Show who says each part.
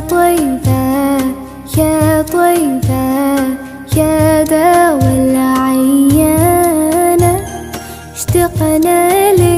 Speaker 1: طيبة يا طيبة يا داوى العيانة اشتقنا لك